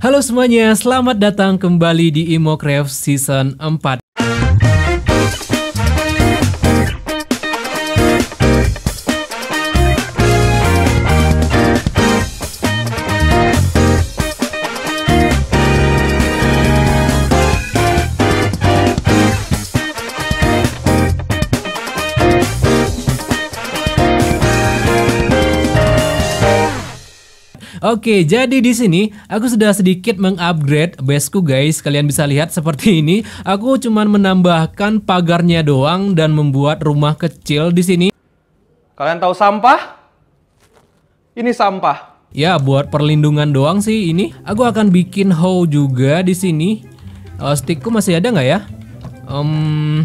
Halo semuanya, selamat datang kembali di Imocraft Season 4 Oke, jadi di sini aku sudah sedikit mengupgrade baseku guys. Kalian bisa lihat seperti ini. Aku cuman menambahkan pagarnya doang dan membuat rumah kecil di sini. Kalian tahu sampah? Ini sampah. Ya, buat perlindungan doang sih ini. Aku akan bikin hoe juga di sini. Uh, stickku masih ada nggak ya? Um,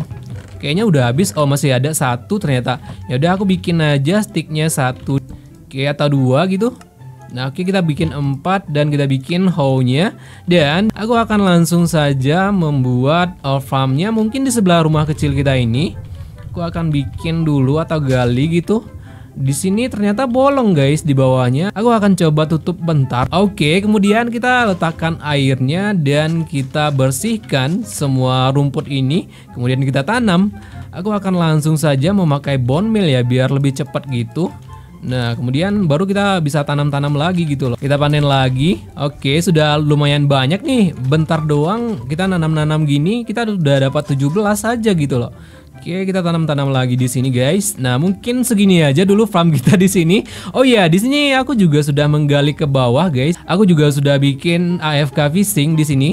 kayaknya udah habis. Oh, masih ada satu ternyata. Ya udah aku bikin aja sticknya satu. Kayak atau dua gitu. Nah oke kita bikin 4 dan kita bikin hoe-nya Dan aku akan langsung saja membuat farmnya mungkin di sebelah rumah kecil kita ini Aku akan bikin dulu atau gali gitu di sini ternyata bolong guys di bawahnya. Aku akan coba tutup bentar. Oke, kemudian kita letakkan airnya dan kita bersihkan semua rumput ini. Kemudian kita tanam. Aku akan langsung saja memakai bone meal ya biar lebih cepat gitu. Nah, kemudian baru kita bisa tanam-tanam lagi gitu loh. Kita panen lagi. Oke, sudah lumayan banyak nih. Bentar doang kita nanam-nanam gini, kita udah dapat 17 saja gitu loh. Oke, kita tanam-tanam lagi di sini, guys. Nah, mungkin segini aja dulu farm kita di sini. Oh iya, di sini aku juga sudah menggali ke bawah, guys. Aku juga sudah bikin AFK fishing di sini.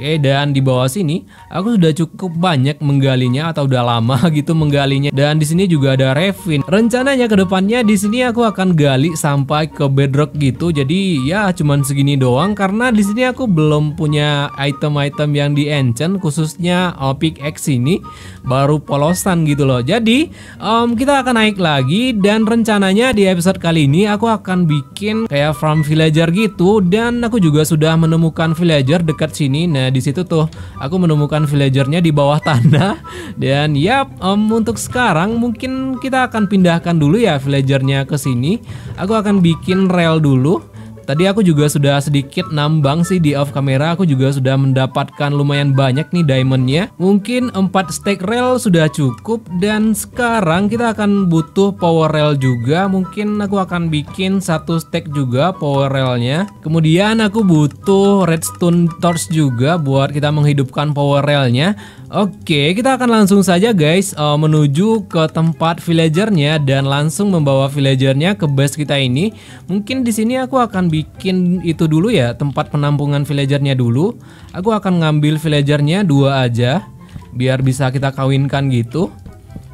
Oke, dan di bawah sini aku sudah cukup banyak menggalinya atau udah lama gitu menggalinya. Dan di sini juga ada Revin. Rencananya ke depannya di sini aku akan gali sampai ke bedrock gitu. Jadi ya cuman segini doang karena di sini aku belum punya item-item yang di enchant khususnya uh, pickaxe ini baru polosan gitu loh. Jadi um, kita akan naik lagi dan rencananya di episode kali ini aku akan bikin kayak farm villager gitu dan aku juga sudah menemukan villager dekat sini. Nah, Di situ tuh. Aku menemukan villagernya di bawah tanah dan ya um, untuk sekarang mungkin kita akan pindahkan dulu ya villagernya ke sini. Aku akan bikin rel dulu Tadi aku juga sudah sedikit nambang sih di off kamera. Aku juga sudah mendapatkan lumayan banyak nih diamondnya. Mungkin 4 stack rail sudah cukup Dan sekarang kita akan butuh power rail juga. Mungkin aku akan bikin satu stack juga power railnya Kemudian aku butuh redstone torch juga Buat kita menghidupkan power railnya Oke, kita akan langsung saja guys uh, menuju ke tempat villagernya dan langsung membawa villagernya ke base kita ini. Mungkin di sini aku akan bikin itu dulu ya, tempat penampungan villagernya dulu. Aku akan ngambil villagernya dua aja, biar bisa kita kawinkan gitu.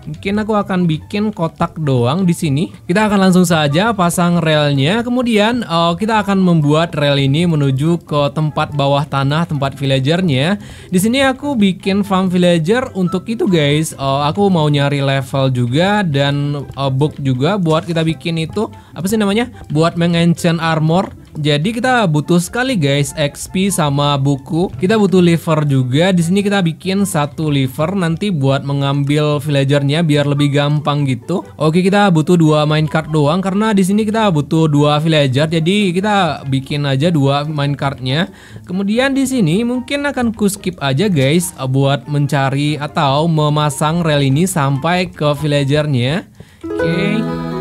Mungkin aku akan bikin kotak doang di sini. Kita akan langsung saja pasang relnya. Kemudian uh, kita akan membuat rel ini menuju ke tempat bawah tanah tempat villagernya. Di sini aku bikin farm villager untuk itu guys. Uh, aku mau nyari level juga dan uh, book juga buat kita bikin itu apa sih namanya? Buat mengenchant armor jadi kita butuh sekali guys XP sama buku. Kita butuh liver juga. Di sini kita bikin satu liver nanti buat mengambil villagernya biar lebih gampang gitu. Oke kita butuh dua minecart doang karena di sini kita butuh dua villager. Jadi kita bikin aja dua minecartnya. Kemudian di sini mungkin akan ku skip aja guys buat mencari atau memasang rel ini sampai ke villagernya. Oke. Okay.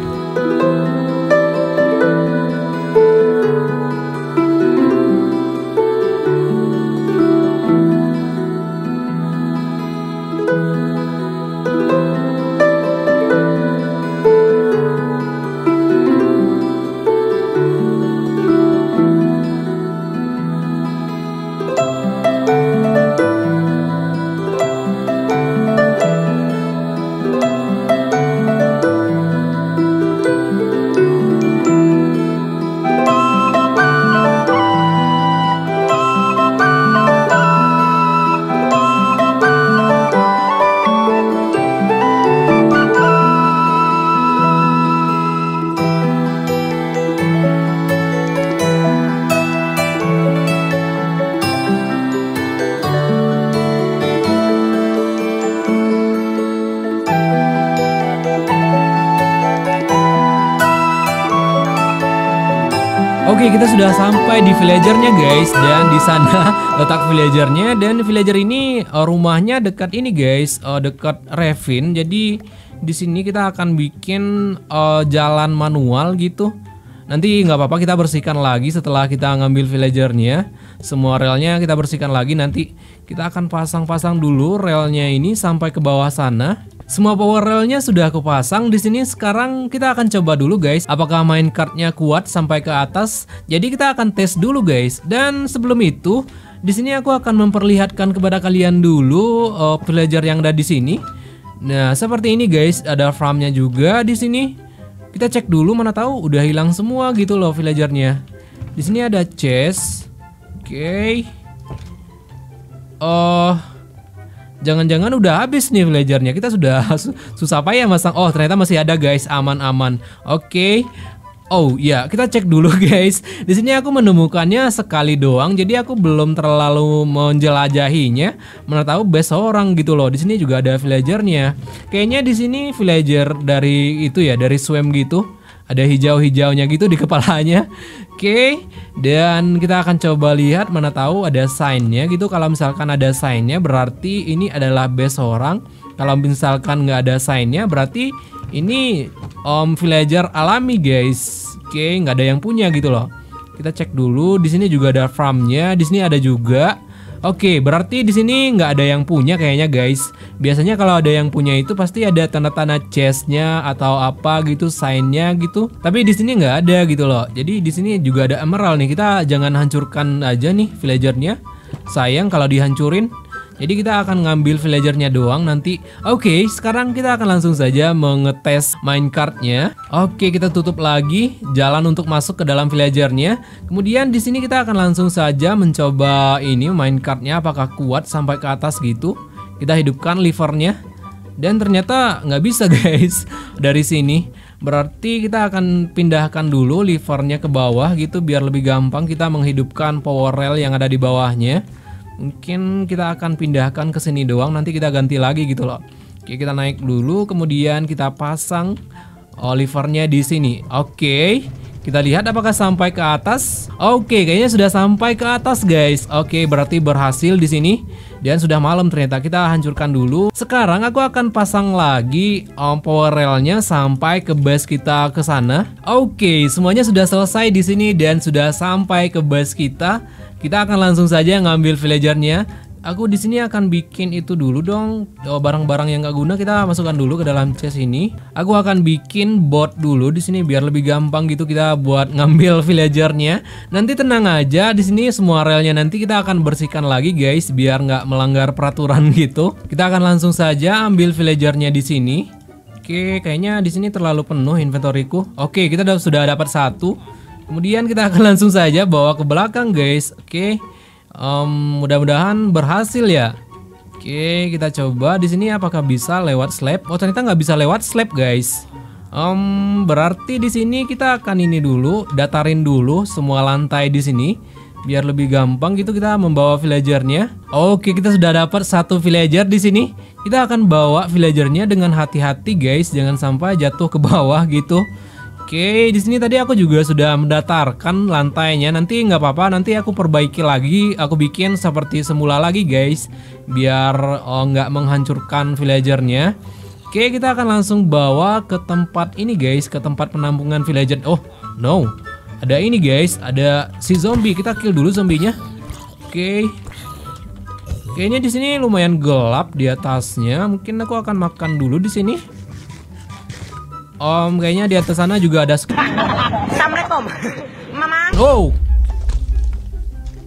Oke, kita sudah sampai di villagernya guys dan di sana letak villagernya dan villager ini uh, rumahnya dekat ini guys, uh, dekat Revin. Jadi di sini kita akan bikin uh, jalan manual gitu. Nanti nggak apa-apa kita bersihkan lagi setelah kita ngambil villagernya. Semua relnya kita bersihkan lagi nanti kita akan pasang-pasang dulu relnya ini sampai ke bawah sana. Semua power railnya sudah aku pasang di sini. Sekarang kita akan coba dulu guys, apakah main cardnya kuat sampai ke atas. Jadi kita akan tes dulu guys. Dan sebelum itu, di sini aku akan memperlihatkan kepada kalian dulu uh, villager yang ada di sini. Nah, seperti ini guys, ada farmnya juga di sini. Kita cek dulu mana tahu udah hilang semua gitu loh villagernya. Di sini ada chest. Oke. Okay. Oh, Jangan-jangan udah habis nih villagernya. Kita sudah susah payah masang. Oh, ternyata masih ada guys. Aman-aman. Oke. Okay. Oh ya, kita cek dulu guys. Di sini aku menemukannya sekali doang, jadi aku belum terlalu menjelajahinya. Mana tahu best orang gitu loh. Di sini juga ada villagernya. Kayaknya di sini villager dari itu ya, dari swim gitu ada hijau-hijaunya gitu di kepalanya. Oke, dan kita akan coba lihat mana tahu ada signnya gitu. Kalau misalkan ada signnya berarti ini adalah base orang. Kalau misalkan nggak ada signnya berarti ini om villager alami guys. Oke, nggak ada yang punya gitu loh. Kita cek dulu. Di sini juga ada farmnya. Di sini ada juga. Oke, berarti di sini nggak ada yang punya kayaknya guys. Biasanya kalau ada yang punya itu pasti ada tanda-tanda chestnya atau apa gitu, signnya gitu. Tapi di sini nggak ada gitu loh. Jadi di sini juga ada emerald nih. Kita jangan hancurkan aja nih villagernya. Sayang kalau dihancurin. Jadi kita akan ngambil villagernya doang nanti. Oke, okay, sekarang kita akan langsung saja mengetes minecartnya. Oke, okay, kita tutup lagi jalan untuk masuk ke dalam villagernya. Kemudian di sini kita akan langsung saja mencoba ini minecartnya apakah kuat sampai ke atas gitu. Kita hidupkan levernya. Dan ternyata nggak bisa guys dari sini. Berarti kita akan pindahkan dulu levernya ke bawah gitu biar lebih gampang kita menghidupkan power rail yang ada di bawahnya. Mungkin kita akan pindahkan ke sini doang nanti kita ganti lagi gitu loh. Oke, kita naik dulu kemudian kita pasang Olivernya di sini. Oke. Kita lihat apakah sampai ke atas. Oke, kayaknya sudah sampai ke atas, guys. Oke, berarti berhasil di sini. Dan sudah malam ternyata. Kita hancurkan dulu. Sekarang aku akan pasang lagi um, power railnya sampai ke base kita ke sana. Oke, semuanya sudah selesai di sini dan sudah sampai ke base kita. Kita akan langsung saja ngambil villagernya. Aku di sini akan bikin itu dulu dong. Oh, barang-barang yang gak guna kita masukkan dulu ke dalam chest ini. Aku akan bikin bot dulu di sini biar lebih gampang gitu kita buat ngambil villagernya. Nanti tenang aja di sini semua relnya nanti kita akan bersihkan lagi guys biar nggak melanggar peraturan gitu. Kita akan langsung saja ambil villagernya di sini. Oke, kayaknya di sini terlalu penuh inventoriku. Oke, kita sudah dapat satu. Kemudian kita akan langsung saja bawa ke belakang guys. Oke. Um, mudah-mudahan berhasil ya. Oke, kita coba di sini apakah bisa lewat slab? Oh, ternyata nggak bisa lewat slab, guys. Um, berarti di sini kita akan ini dulu, datarin dulu semua lantai di sini biar lebih gampang gitu kita membawa villagernya. Oke, kita sudah dapat satu villager di sini. Kita akan bawa villagernya dengan hati-hati, guys, jangan sampai jatuh ke bawah gitu. Oke, di sini tadi aku juga sudah mendatarkan lantainya. Nanti nggak apa-apa, nanti aku perbaiki lagi. Aku bikin seperti semula lagi, guys, biar oh, nggak menghancurkan villagernya. Oke, kita akan langsung bawa ke tempat ini, guys, ke tempat penampungan villager. Oh, no, ada ini, guys, ada si zombie. Kita kill dulu zombinya. Oke. Kayaknya di sini lumayan gelap di atasnya. Mungkin aku akan makan dulu di sini. Om, kayaknya di atas sana juga ada. Assalamualaikum, Mama. Oh.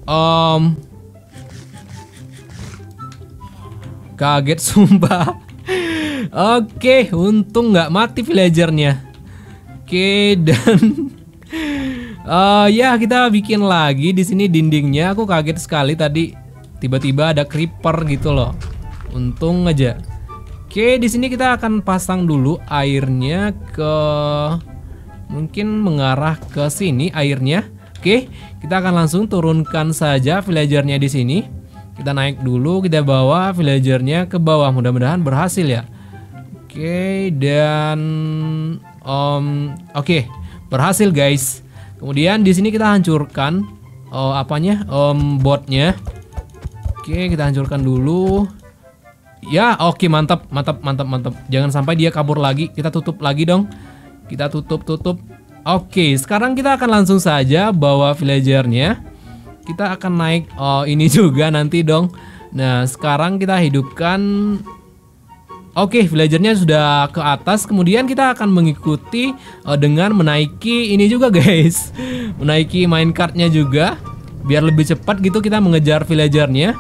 Om. Kaget sumpah. Oke, untung nggak mati villagernya. Oke, dan uh, ya kita bikin lagi di sini dindingnya. Aku kaget sekali tadi tiba-tiba ada creeper gitu loh. Untung aja. Oke, di sini kita akan pasang dulu airnya ke mungkin mengarah ke sini airnya. Oke, kita akan langsung turunkan saja villagernya di sini. Kita naik dulu, kita bawa villagernya ke bawah. Mudah-mudahan berhasil ya. Oke, dan um, oke, berhasil guys. Kemudian di sini kita hancurkan oh, apanya? Um, botnya. Oke, kita hancurkan dulu. Ya, oke mantap, mantap, mantap, mantap. Jangan sampai dia kabur lagi. Kita tutup lagi dong. Kita tutup, tutup. Oke, sekarang kita akan langsung saja bawa villagernya. Kita akan naik oh ini juga nanti dong. Nah, sekarang kita hidupkan Oke, villagernya sudah ke atas. Kemudian kita akan mengikuti uh, dengan menaiki ini juga, guys. menaiki minecartnya juga, biar lebih cepat gitu kita mengejar villagernya.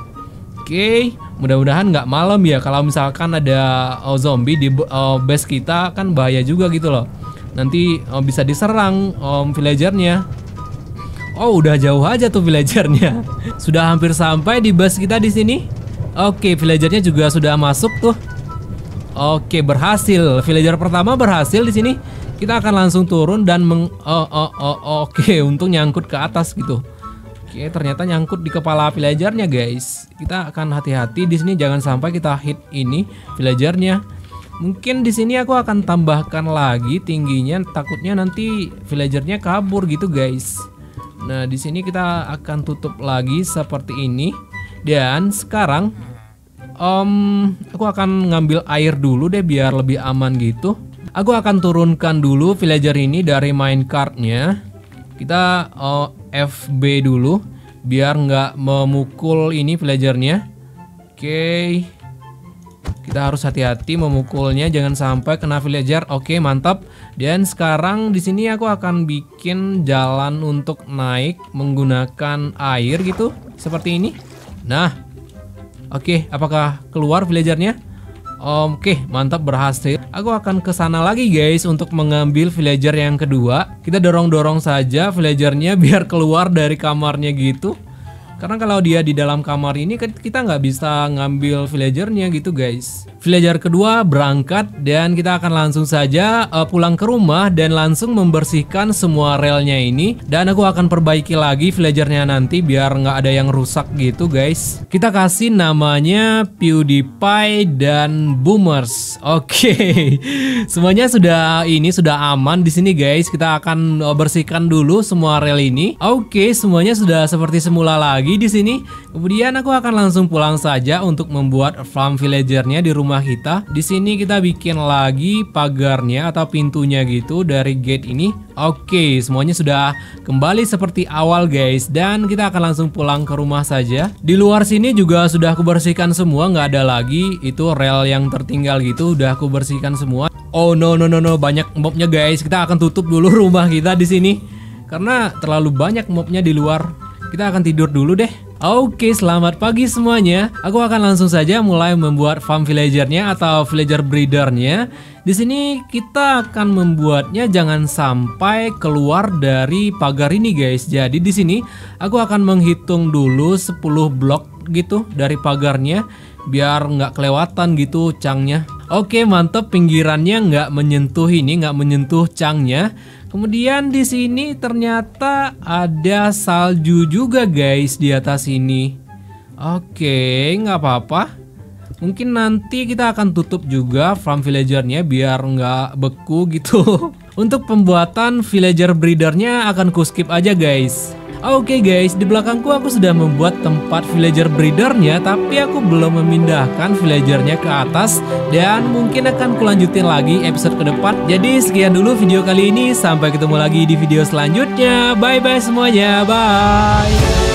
Oke, mudah-mudahan nggak malam ya. Kalau misalkan ada oh, zombie di oh, base kita kan bahaya juga gitu loh. Nanti oh, bisa diserang om villagernya. Oh, udah jauh aja tuh villagernya. sudah hampir sampai di base kita di sini. Oke, villagernya juga sudah masuk tuh. Oke, berhasil. Villager pertama berhasil di sini. Kita akan langsung turun dan meng oh, oh, oh, oke, untung nyangkut ke atas gitu. Oke, ternyata nyangkut di kepala villagernya, guys. Kita akan hati-hati di sini jangan sampai kita hit ini villagernya. Mungkin di sini aku akan tambahkan lagi tingginya, takutnya nanti villagernya kabur gitu, guys. Nah, di sini kita akan tutup lagi seperti ini. Dan sekarang um, aku akan ngambil air dulu deh biar lebih aman gitu. Aku akan turunkan dulu villager ini dari minecart-nya kita uh, FB dulu biar nggak memukul ini villagernya oke. Okay. kita harus hati-hati memukulnya jangan sampai kena villager oke okay, mantap. Dan sekarang di sini aku akan bikin jalan untuk naik menggunakan air gitu seperti ini. Nah oke okay, apakah keluar villagernya Oke, mantap berhasil. Aku akan ke sana lagi guys untuk mengambil villager yang kedua. Kita dorong-dorong saja villagernya biar keluar dari kamarnya gitu. Karena kalau dia di dalam kamar ini kan kita nggak bisa ngambil villagernya gitu guys. Villager kedua berangkat dan kita akan langsung saja uh, pulang ke rumah dan langsung membersihkan semua relnya ini. Dan aku akan perbaiki lagi villagernya nanti biar nggak ada yang rusak gitu guys. Kita kasih namanya PewDiePie dan Boomers. Oke, okay. semuanya sudah ini sudah aman di sini guys. Kita akan uh, bersihkan dulu semua rel ini. Oke, okay, semuanya sudah seperti semula lagi lagi di sini. Kemudian aku akan langsung pulang saja untuk membuat farm villagernya di rumah kita. Di sini kita bikin lagi pagarnya atau pintunya gitu dari gate ini. Oke, semuanya sudah kembali seperti awal guys dan kita akan langsung pulang ke rumah saja. Di luar sini juga sudah aku bersihkan semua, nggak ada lagi itu rel yang tertinggal gitu udah aku bersihkan semua. Oh no no no no banyak mobnya guys. Kita akan tutup dulu rumah kita di sini karena terlalu banyak mobnya di luar. Kita akan tidur dulu deh. Oke, selamat pagi semuanya. Aku akan langsung saja mulai membuat farm villagernya atau villager breedernya. Di sini kita akan membuatnya jangan sampai keluar dari pagar ini, guys. Jadi di sini aku akan menghitung dulu 10 blok gitu dari pagarnya biar nggak kelewatan gitu cangnya. Oke, mantep pinggirannya nggak menyentuh ini, nggak menyentuh cangnya. Kemudian di sini ternyata ada salju juga guys di atas ini. Oke, nggak apa-apa. Mungkin nanti kita akan tutup juga farm villagernya biar nggak beku gitu. Untuk pembuatan villager breedernya akan ku skip aja guys. Oke okay guys, di belakangku aku sudah membuat tempat villager breedernya Tapi aku belum memindahkan villagernya ke atas Dan mungkin akan kulanjutin lagi episode ke depan. Jadi sekian dulu video kali ini. Sampai ketemu lagi di video selanjutnya. Bye bye semuanya, bye